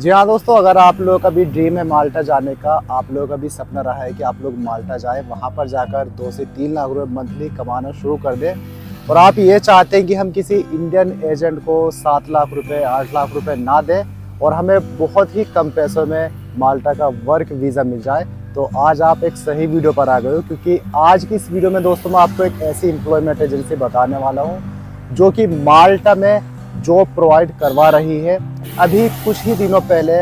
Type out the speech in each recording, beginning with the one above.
जी हाँ दोस्तों, अगर आप लोग का भी ड्रीम है माल्टा जाने का, आप लोग का भी सपना रहा है कि आप लोग माल्टा जाए, वहाँ पर जाकर दो से तीन लाख रुपए मंथली कमाना शुरू कर दें। और आप ये चाहते हैं कि हम किसी इंडियन एजेंट को सात लाख रुपए, आठ लाख रुपए ना दें और हमें बहुत ही कम पैसों में माल्टा का वर्क वीज़ा मिल जाए तो आज आप एक सही वीडियो पर आ गए हो, क्योंकि आज की इस वीडियो में दोस्तों मैं आपको एक ऐसी एम्प्लॉयमेंट एजेंसी बताने वाला हूँ, जो कि माल्टा में जॉब प्रोवाइड करवा रही है। अभी कुछ ही दिनों पहले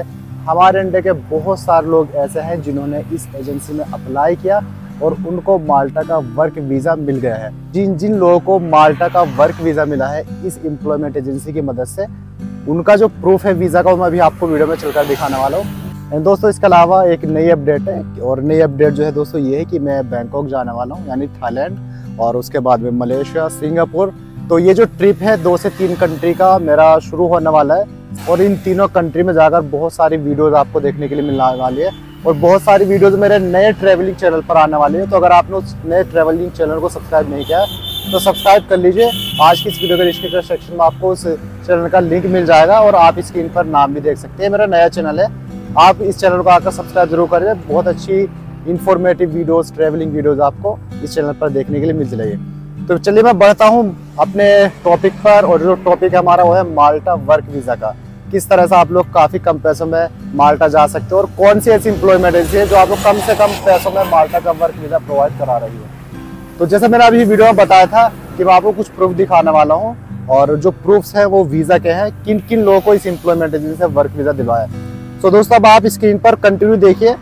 हमारे इंडिया के बहुत सारे लोग ऐसे हैं जिन्होंने इस एजेंसी में अप्लाई किया और उनको माल्टा का वर्क वीज़ा मिल गया है। जिन जिन लोगों को माल्टा का वर्क वीज़ा मिला है इस एम्प्लॉयमेंट एजेंसी की मदद से, उनका जो प्रूफ है वीज़ा का वो मैं अभी आपको वीडियो में चलकर दिखाने वाला हूँ। एंड दोस्तों, इसके अलावा एक नई अपडेट है और नई अपडेट जो है दोस्तों ये है कि मैं बैंकॉक जाने वाला हूँ, यानी थाईलैंड और उसके बाद में मलेशिया सिंगापुर तो ये जो ट्रिप है दो से तीन कंट्री का मेरा शुरू होने वाला है। और इन तीनों कंट्री में जाकर बहुत सारी वीडियोज़ आपको देखने के लिए मिलने वाली है और बहुत सारी वीडियोज़ मेरे नए ट्रैवलिंग चैनल पर आने वाली है। तो अगर आपने उस नए ट्रैवलिंग चैनल को सब्सक्राइब नहीं किया तो सब्सक्राइब कर लीजिए। आज की इस वीडियो के डिस्क्रिप्शन सेक्शन में आपको उस चैनल का लिंक मिल जाएगा और आप स्क्रीन पर नाम भी देख सकते हैं। मेरा नया चैनल है। आप इस चैनल को आकर सब्सक्राइब ज़रूर करिए। बहुत अच्छी इन्फॉर्मेटिव वीडियोस ट्रैवलिंग वीडियोस आपको इस चैनल पर देखने के लिए मिल जाएगी। तो चलिए मैं बढ़ता हूँ अपने टॉपिक पर और जो टॉपिक हमारा वो है माल्टा वर्क वीज़ा का। किस तरह से आप लोग काफ़ी कम पैसों में माल्टा जा सकते हो और कौन सी ऐसी इंप्लॉयमेंट एजेंसी है जो आपको कम से कम पैसों में माल्टा का वर्क वीज़ा प्रोवाइड करा रही है? तो जैसे मैंने अभी वीडियो में बताया था कि मैं आपको कुछ प्रूफ दिखाने वाला हूँ और जो प्रूफ्स हैं वो वीज़ा के हैं किन किन लोगों को इस इंप्लॉयमेंट एजेंसी से वर्क वीज़ा दिलवाया तो दोस्तों, अब आप स्क्रीन पर कंटिन्यू देखिए।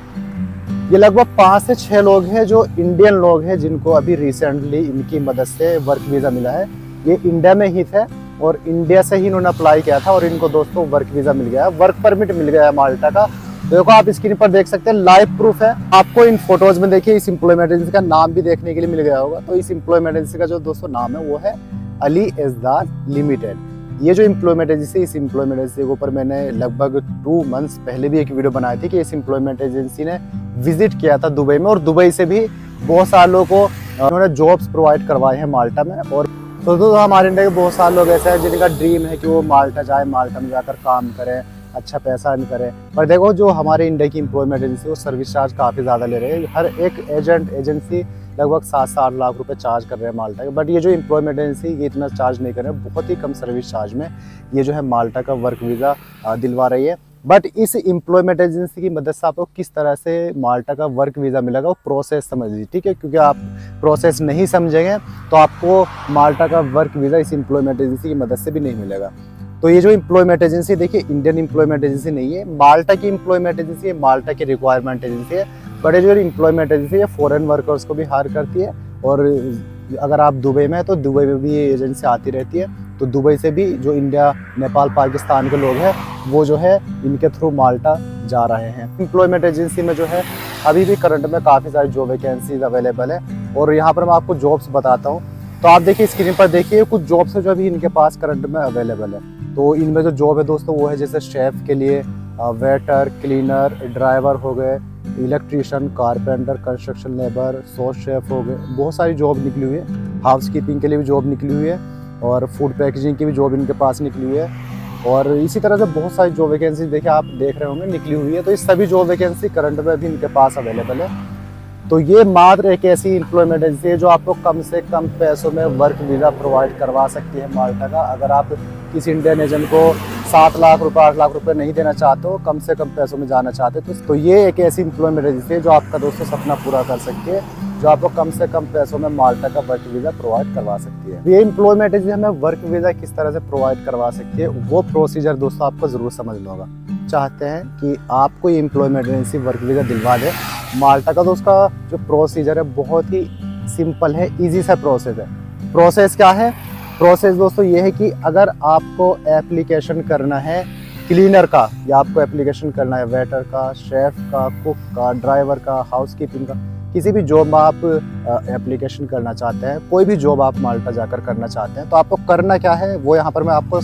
ये लगभग पाँच से छः लोग हैं जो इंडियन लोग हैं जिनको अभी रिसेंटली इनकी मदद से वर्क वीज़ा मिला है। ये इंडिया में ही थे। और इंडिया से ही इन्होंने अप्लाई किया था और इनको दोस्तों वर्क वीज़ा मिल गया। है वर्क परमिट मिल गया है माल्टा का। देखो, आप स्क्रीन पर देख सकते हैं लाइव प्रूफ है। आपको इन फ़ोटोज़ में देखिए, इस इंप्लॉयमेंट एजेंसी का नाम भी देखने के लिए मिल गया होगा। तो इस इंप्लॉयमेंट एजेंसी का जो दोस्तों नाम है, वो है अली एजदार लिमिटेड ये जो इम्प्लॉयमेंट एजेंसी इस इम्प्लॉयमेंट एजेंसी के ऊपर मैंने लगभग टू मंथ्स पहले भी एक वीडियो बनाई थी कि इस इम्प्लॉयमेंट एजेंसी ने विज़िट किया था दुबई में। और दुबई से भी बहुत सारे लोगों को उन्होंने जॉब्स प्रोवाइड करवाए हैं माल्टा में। और तो दोस्तों हमारे इंडिया के बहुत सारे लोग ऐसे हैं जिनका ड्रीम है कि वो माल्टा जाए, माल्टा में जाकर काम करें अच्छा पैसा अर्न करें। पर देखो, जो हमारे इंडिया की इम्प्लॉयमेंट एजेंसी वो सर्विस चार्ज काफ़ी ज़्यादा ले रहे हैं। हर एक एजेंट एजेंसी लगभग सात से आठ लाख रुपए चार्ज कर रहे हैं माल्टा के। बट ये जो इम्प्लॉयमेंट एजेंसी ये इतना चार्ज नहीं कर रहे बहुत ही कम सर्विस चार्ज में ये जो है माल्टा का वर्क वीज़ा दिलवा रही है। बट इस एम्प्लॉयमेंट एजेंसी की मदद से आपको किस तरह से माल्टा का वर्क वीज़ा मिलेगा, वो प्रोसेस समझ लीजिए, ठीक है? क्योंकि आप प्रोसेस नहीं समझेंगे तो आपको माल्टा का वर्क वीज़ा इस एम्प्लॉयमेंट एजेंसी की मदद से भी नहीं मिलेगा। तो ये जो एम्प्लॉयमेंट एजेंसी देखिए इंडियन एम्प्लॉयमेंट एजेंसी नहीं है माल्टा की एम्प्लॉयमेंट एजेंसी है माल्टा की रिक्वायरमेंट एजेंसी है बड़े जो एम्प्लॉयमेंट एजेंसी है फॉरेन वर्कर्स को भी हायर करती है, और अगर आप दुबई में है तो दुबई में भी ये एजेंसी आती रहती है। तो दुबई से भी जो इंडिया, नेपाल, पाकिस्तान के लोग हैं, वो जो है इनके थ्रू माल्टा जा रहे हैं। एम्प्लॉयमेंट एजेंसी में जो है, अभी भी करंट में काफ़ी सारी जॉब वैकेंसीज अवेलेबल है। और यहाँ पर मैं आपको जॉब्स बताता हूँ। तो आप देखिए स्क्रीन पर देखिए, कुछ जॉब्स है जो अभी इनके पास करंट में अवेलेबल है। तो इनमें जो जॉब है दोस्तों, वो है जैसे शेफ़ के लिए वेटर क्लीनर ड्राइवर हो गए electrician carpenter construction labour sous chef हो गए। बहुत सारी जॉब निकली हुई है। हाउस कीपिंग के लिए भी जॉब निकली हुई है। और फ़ूड पैकेजिंग की भी जॉब इनके पास निकली है। और इसी तरह से बहुत सारी जॉब वैकेंसी देखिए आप देख रहे होंगे निकली हुई है। तो इस सभी जॉब वैकेंसी करंट में भी इनके पास अवेलेबल है। तो ये मात्र एक ऐसी एम्प्लॉयमेंट एजेंसी है जो आपको कम से कम पैसों में वर्क वीज़ा प्रोवाइड करवा सकती है माल्टा का। अगर आप किसी इंडियन एजेंट को सात लाख रुपये आठ लाख रुपये नहीं देना चाहते हो कम से कम पैसों में जाना चाहते हो तो, ये एक ऐसी इंप्लॉयमेंट एजेंसी है जो आपका दोस्तों सपना पूरा कर सकती है। जो आपको कम से कम पैसों में माल्टा का वर्क वीज़ा प्रोवाइड करवा सकती है। ये इम्प्लॉयमेंट एजेंसी हमें वर्क वीज़ा किस तरह से प्रोवाइड करवा सकती है, वो प्रोसीजर दोस्तों आपको ज़रूर समझना होगा। चाहते हैं कि आपको ये एजेंसी वर्क वीज़ा दिलवा दे। माल्टा का तो उसका जो प्रोसीजर है, बहुत ही सिंपल है ईजी सा प्रोसेस है। प्रोसेस क्या है? प्रोसेस दोस्तों ये है कि अगर आपको एप्लीकेशन करना है क्लीनर का, या आपको एप्लीकेशन करना है वेटर का शेफ का कुक का ड्राइवर का हाउस कीपिंग का किसी भी जॉब में आप एप्लीकेशन करना चाहते हैं, कोई भी जॉब आप माल्टा जाकर करना चाहते हैं तो आपको करना क्या है, वो यहाँ पर मैं आपको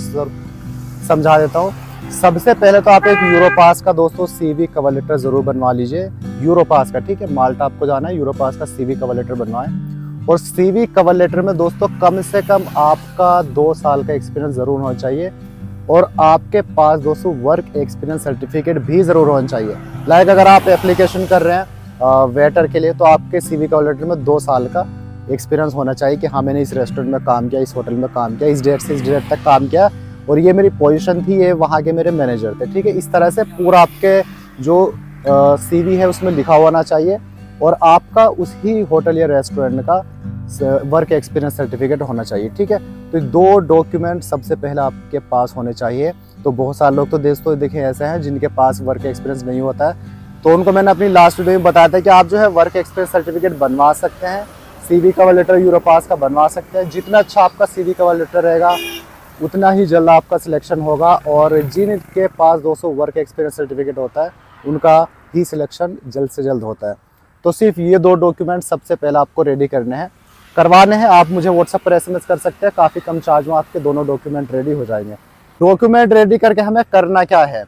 समझा देता हूँ। सबसे पहले तो आप एक यूरो पास का दोस्तों सीवी कवर लेटर ज़रूर बनवा लीजिए। यूरो पास का, ठीक है? माल्टा आपको जाना है यूरो पास का सीवी कवर लेटर बनवाएँ। और सीवी कवर लेटर में दोस्तों कम से कम आपका दो साल का एक्सपीरियंस ज़रूर होना चाहिए। और आपके पास दोस्तों वर्क एक्सपीरियंस सर्टिफिकेट भी ज़रूर होना चाहिए। लाइक अगर आप एप्लीकेशन कर रहे हैं वेटर के लिए तो आपके सीवी का लेटर में दो साल का एक्सपीरियंस होना चाहिए कि हाँ मैंने इस रेस्टोरेंट में काम किया, इस होटल में काम किया, इस डेट से इस डेट तक काम किया और ये मेरी पोजीशन थी, ये वहाँ के मेरे मैनेजर थे, ठीक है? इस तरह से पूरा आपके जो सीवी है, उसमें लिखा होना चाहिए और आपका उसी होटल या रेस्टोरेंट का वर्क एक्सपीरियंस सर्टिफिकेट होना चाहिए, ठीक है? तो दो डॉक्यूमेंट सबसे पहले आपके पास होने चाहिए। तो बहुत सारे लोग तो दोस्तों देखे ऐसे हैं जिनके पास वर्क एक्सपीरियंस नहीं होता है। तो उनको मैंने अपनी लास्ट वीडियो में बताया था कि आप जो है वर्क एक्सपीरियंस सर्टिफिकेट बनवा सकते हैं सीवी कवर लेटर यूरोपास का बनवा सकते हैं। जितना अच्छा आपका सीवी कवर लेटर रहेगा, उतना ही जल्द आपका सिलेक्शन होगा और जिनके पास दोस्तों वर्क एक्सपीरियंस सर्टिफिकेट होता है, उनका ही सिलेक्शन जल्द से जल्द होता है। तो सिर्फ़ ये दो डॉक्यूमेंट सबसे पहले आपको रेडी करने हैं। करवाने हैं, आप मुझे व्हाट्सएप पर एसएमएस कर सकते हैं, काफ़ी कम चार्ज में आपके दोनों डॉक्यूमेंट रेडी हो जाएँगे। डॉक्यूमेंट रेडी करके हमें करना क्या है?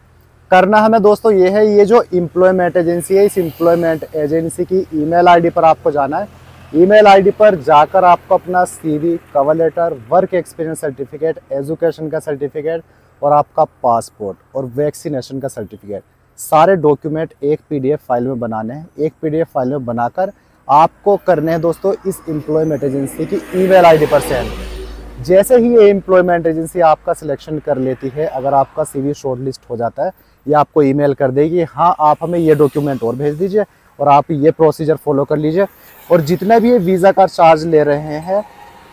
करना हमें दोस्तों ये है, ये जो इम्प्लॉयमेंट एजेंसी है, इस इम्प्लॉयमेंट एजेंसी की ईमेल आईडी पर आपको जाना है। ईमेल आईडी पर जाकर आपको अपना CV cover letter work experience certificate education का सर्टिफिकेट और आपका पासपोर्ट और वैक्सीनेशन का सर्टिफिकेट सारे डॉक्यूमेंट एक पीडीएफ फ़ाइल में बनाने हैं। एक पीडीएफ फ़ाइल में बनाकर आपको करने हैं दोस्तों इस एम्प्लॉयमेंट एजेंसी की ईमेल आईडी पर सेंड जैसे ही ये एम्प्लॉयमेंट एजेंसी आपका सिलेक्शन कर लेती है, अगर आपका सीवी शॉर्टलिस्ट हो जाता है ये आपको ईमेल कर देगी। हाँ आप हमें ये डॉक्यूमेंट और भेज दीजिए और आप ये प्रोसीजर फॉलो कर लीजिए। और जितना भी ये वीज़ा का चार्ज ले रहे हैं,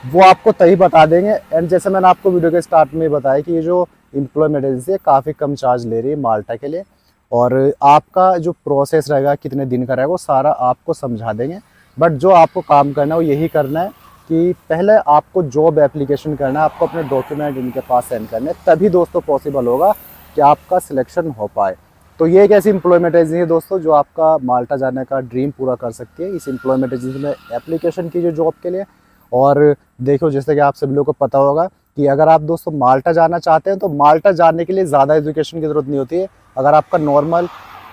वो आपको तभी बता देंगे। एंड जैसे मैंने आपको वीडियो के स्टार्ट में बताया कि ये जो एम्प्लॉयमेंट एजेंसी है, काफ़ी कम चार्ज ले रही है माल्टा के लिए। और आपका जो प्रोसेस रहेगा, कितने दिन का रहेगा, वो सारा आपको समझा देंगे। बट जो आपको काम करना है, वो यही करना है कि पहले आपको जॉब एप्लीकेशन करना है, आपको अपने डॉक्यूमेंट इनके पास सेंड करने तभी दोस्तों पॉसिबल होगा। कि आपका सिलेक्शन हो पाए। तो ये एक ऐसी इम्प्लॉयमेंट एजेंसी है दोस्तों, जो आपका माल्टा जाने का ड्रीम पूरा कर सकती है। इस एम्प्लॉयमेंट एजेंसी में एप्लीकेशन कीजिए जॉब के लिए। और देखो, जैसे कि आप सभी लोगों को पता होगा कि अगर आप दोस्तों माल्टा जाना चाहते हैं तो माल्टा जाने के लिए ज़्यादा एजुकेशन की ज़रूरत नहीं होती है। अगर आपका नॉर्मल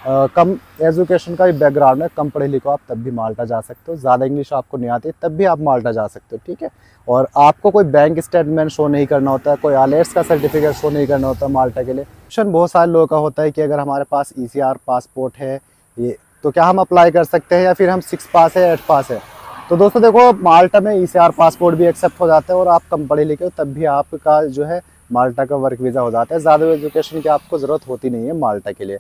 कम एजुकेशन का बैकग्राउंड है, कम पढ़े लिखो आप, तब भी माल्टा जा सकते हो। ज़्यादा इंग्लिश आपको नहीं आती, तब भी आप माल्टा जा सकते हो, ठीक है? और आपको कोई बैंक स्टेटमेंट शो नहीं करना होता है कोई आलेट्स का सर्टिफिकेट शो नहीं करना होता माल्टा के लिए। ऑप्शन बहुत सारे लोगों का होता है कि अगर हमारे पास ई e पासपोर्ट है, ये तो क्या हम अप्लाई कर सकते हैं या फिर हम सिक्स पास है एट पास है? तो दोस्तों देखो, माल्टा में ई e पासपोर्ट भी एक्सेप्ट हो जाता है और आप कम पढ़े लिखे हो, तब भी आपका जो है माल्टा का वर्क वीज़ा हो जाता है। ज़्यादा एजुकेशन की आपको ज़रूरत होती नहीं है माल्टा के लिए।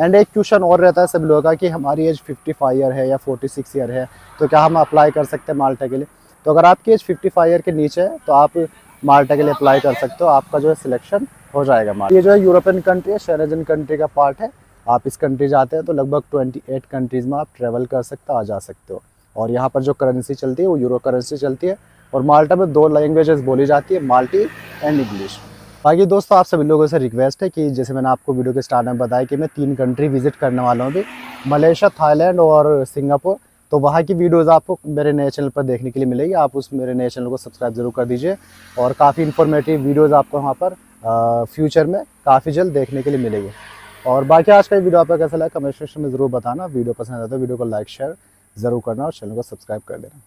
एंड एक क्वेश्चन और रहता है सब लोगों का कि हमारी एज 55 ईयर है या 46 ईयर है तो क्या हम अप्लाई कर सकते हैं माल्टा के लिए? तो अगर आपकी एज 55 ईयर के नीचे है तो आप माल्टा के लिए अप्लाई कर सकते हो। आपका जो है सिलेक्शन हो जाएगा माल्टा। ये जो है यूरोपियन कंट्री है शेरेजन कंट्री का पार्ट है। आप इस कंट्री जाते हैं तो लगभग ट्वेंटी कंट्रीज़ में आप ट्रेवल कर सकते हो, आ जा सकते हो। और यहाँ पर जो करेंसी चलती है, वो यूरो करेंसी चलती है। और माल्टा में दो लैंग्वेजेस बोली जाती है माल्टी एंड इंग्लिश बाकी दोस्तों, आप सभी लोगों से रिक्वेस्ट है कि जैसे मैंने आपको वीडियो के स्टार्ट में बताया कि मैं तीन कंट्री विज़िट करने वाला हूँ अभी, मलेशिया, थाईलैंड और सिंगापुर। तो वहाँ की वीडियोस आपको मेरे नए चैनल पर देखने के लिए मिलेगी। आप उस मेरे नए चैनल को सब्सक्राइब ज़रूर कर दीजिए और काफ़ी इन्फॉर्मेटिव वीडियोज़ आपको वहाँ पर फ्यूचर में काफ़ी जल्द देखने के लिए मिलेगी। और बाकी आज का वीडियो आपका कैसा लगा कमेंट सेक्शन में ज़रूर बताना। वीडियो पसंद आता है तो वीडियो को लाइक शेयर ज़रूर करना और चैनल को सब्सक्राइब कर देना।